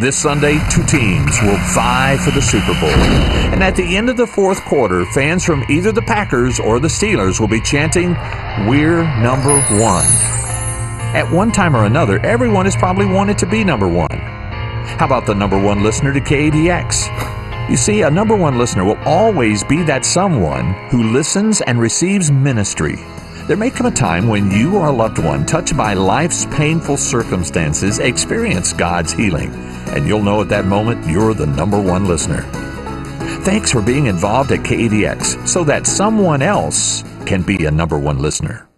This Sunday, two teams will vie for the Super Bowl. And at the end of the fourth quarter, fans from either the Packers or the Steelers will be chanting, We're number one. At one time or another, everyone has probably wanted to be number one. How about the number one listener to KAVX? You see, a number one listener will always be that someone who listens and receives ministry. There may come a time when you or a loved one touched by life's painful circumstances experience God's healing, and you'll know at that moment you're the number one listener. Thanks for being involved at KAVX so that someone else can be a number one listener.